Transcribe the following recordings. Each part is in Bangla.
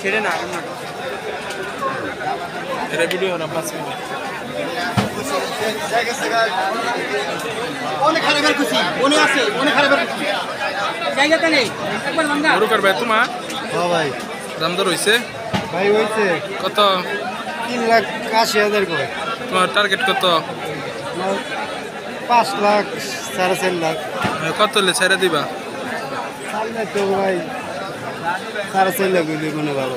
ছেড়ে না এটা ভিডিও না পাঁচ মিনিট মনে তোমার হ্যাঁ ভাই দাম দর ভাই কত তিন লাখ আশি হাজার তোমার টার্গেট কত পাঁচ লাখ সাড়ে চার লাখ। কত হলে ছেড়ে দিবা? সামনে তো ভাই সাড়ে চার লাখ হইলে মনে ভালো।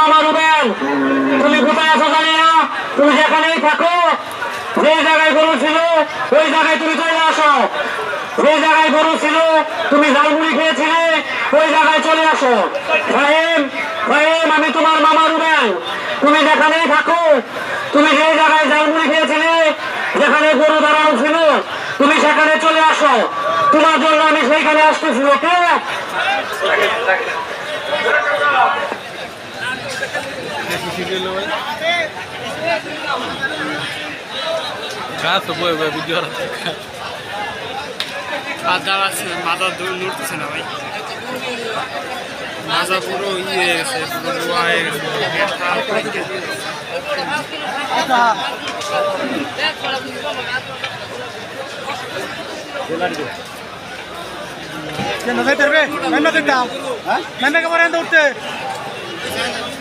মামা রুবেল তুমি কোথায় আছো জানি না। তুমি যেখানেই থাকো, যে জায়গায় গরু ছিল, ওই জায়গায় তুমি চলে আসো। যে জায়গায় গরু ছিল, তুমি ঝালমুড়ি খেয়েছিলে, ওই জায়গায় চলে আসো। সাহেব সাহেব আমি তোমার মামা রুবেল তুমি যেখানেই থাকো, তুমি যে জায়গায় ঝালমুড়ি খেয়েছিলে, যেখানে গরু দাঁড়ানো ছিল, তুমি সেখানে চলে আসো। তোমার জন্য আমি সেইখানে আসতেছি, ওকে? গা তো বই বই ভিডিও মাথা আছে মাথা নড়তেছে না ভাই মাথা পুরো ইয়ে হয়ে গেছে পুরো লোয়া হয়ে গেছে নজর দাও হ্যাঁ পরে উঠতে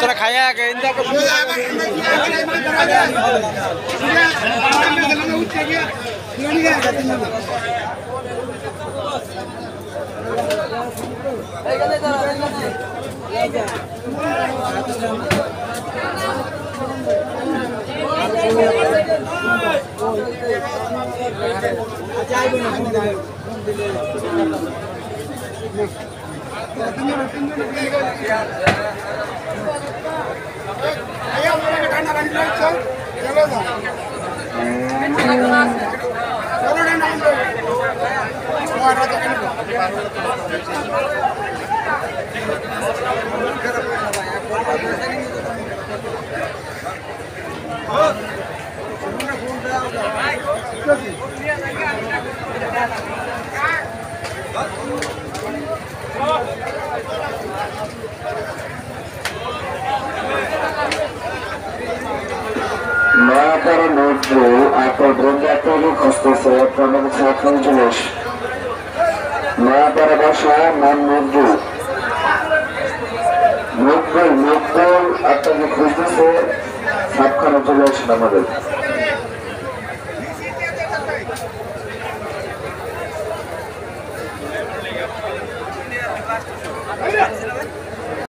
তোরা খাইয়া আগে Oh! ইন্দা নয়াপাড়া নৌদ্র আপনার বন্ধু খুঁজতেছে আপনার কাছে এখন চলে এস নয়াপাড়া বাসা নাম নজরু নব্বই নব্বই আপনাকে খুঁজতেছে সবখানে চলে আসেন আমাদের।